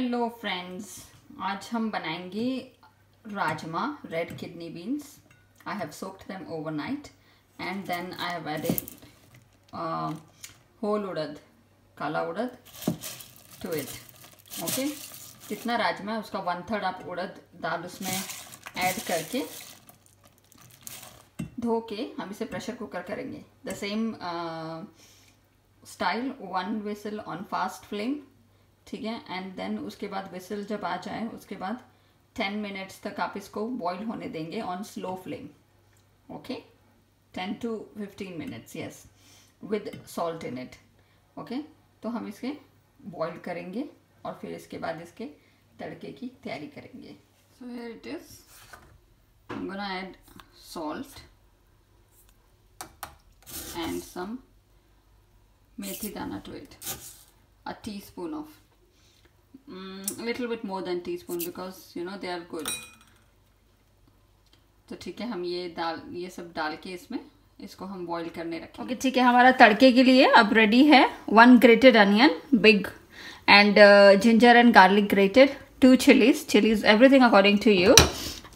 Hello friends आज हम बनाएँगे rajma red kidney beans I have soaked them overnight and then I have uh, whole urad kala urad too it okay कितना राजमा है उसका one third आप उड़द दाल उसमें add करके धो के हम इसे प्रेशर कुकर करेंगे. The same style one whistle on fast flame ठीक है? एंड देन उसके बाद विसल जब आ जाए, उसके बाद टेन मिनट्स तक आप इसको बॉईल होने देंगे on slow flame okay ten to fifteen minutes yes with salt in it okay तो हम इसके बॉईल करेंगे और फिर इसके बाद इसके तड़के की तैयारी करेंगे। So here it is I'm gonna add salt and some methi dana to it. A teaspoon of mm, a little bit more than teaspoon because you know they are good. तो ठीक है हम ये दाल ये सब डाल के इसमें इसको हम बॉइल करने रखें ओके ठीक है हमारा तड़के के लिए अब रेडी है one grated onion big and ginger and garlic grated two chillies chillies everything according to you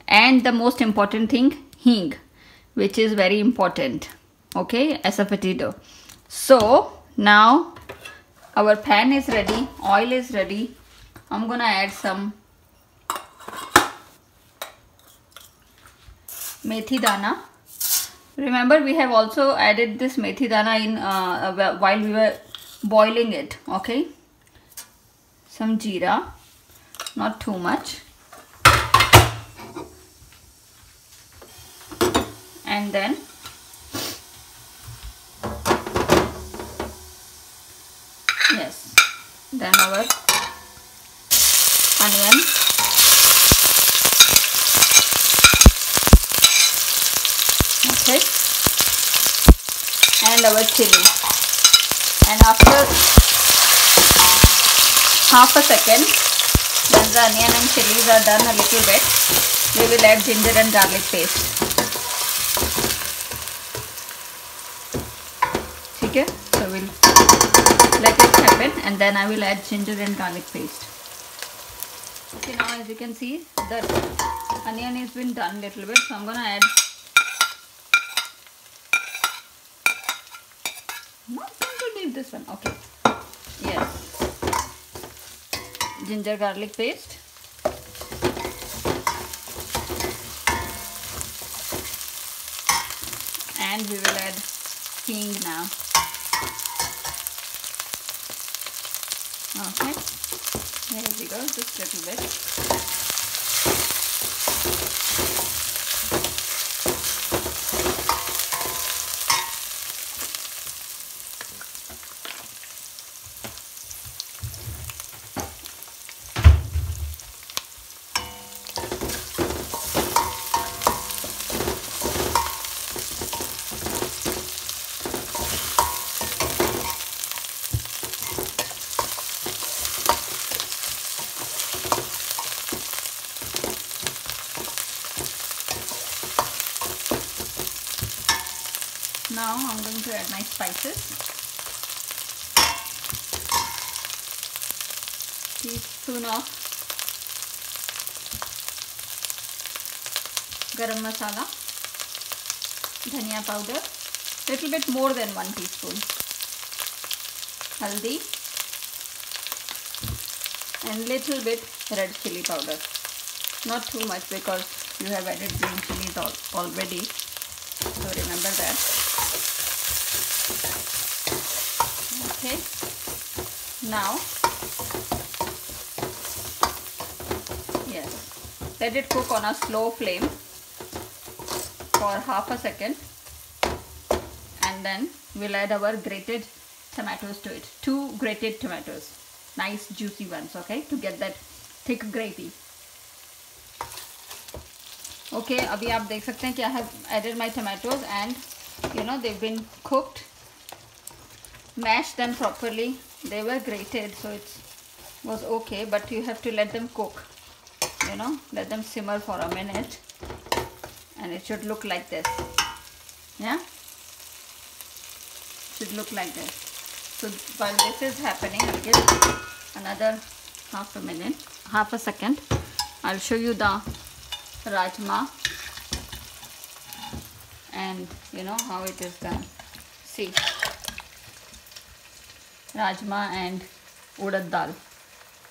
and the most important thing hing which is very important okay asafoetida so now our pan is ready oil is ready i'm gonna add some methi dana. Remember we have also added this methi dana in uh, while we were boiling it okay? Some jeera. Not too much. And then yes then our onion. Okay. And our chili. And after half a second, when the onion and chilies are done a little bit, we will add ginger and garlic paste. Okay, so we'll let it happen and then I will add ginger and garlic paste okay now as you can see the onion has been done little bit so I'm gonna add not going to leave this one. Okay. Yes. Ginger garlic paste. And we will add hing now. Okay here we go just a little bit now I'm going to add my spices. Teaspoon of garam masala dhania powder little bit more than one teaspoon. Haldi and little bit red chili powder. Not too much because you have added green chilies al already. So remember that. Okay. Now. Yes. Let it cook on a slow flame for half a second. And then we'll add our grated tomatoes to it. Two grated tomatoes. Nice juicy ones okay? To get that thick gravy okay अभी आप देख सकते हैं कि I have added my tomatoes and you know they've been cooked mash them properly they were grated so it was okay but you have to let them cook you know let them simmer for a minute and it should look like this yeah should look like this so while this is happening I'll give another half a minute half a second I'll show you the rajma. And you know how it is done. See. Rajma and urad dal.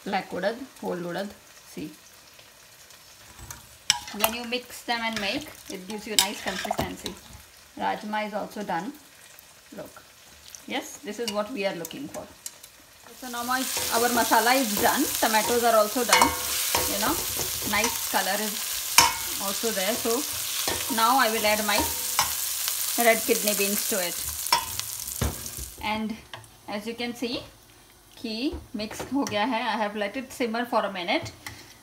Black urad whole urad see. When you mix them and make it gives you nice consistency. Rajma is also done. Look. Yes this is what we are looking for. So now my our masala is done. Tomatoes are also done. You know nice color is also there so now I will add my red kidney beans to it and as you can see ki mix ho gaya hai i have let it simmer for a minute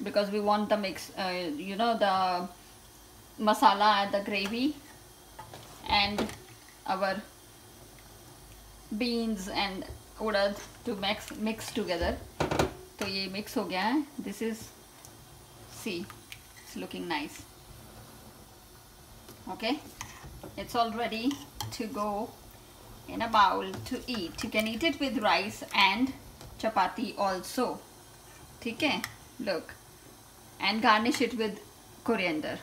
because we want the mix uh, you know the masala and the gravy and our beans and udad to mix mix together to ye mix ho gaya hai this is see it's looking nice okay? It's all ready to go in a bowl to eat. You can eat it with rice and chapati also. Okay? Look. And garnish it with coriander.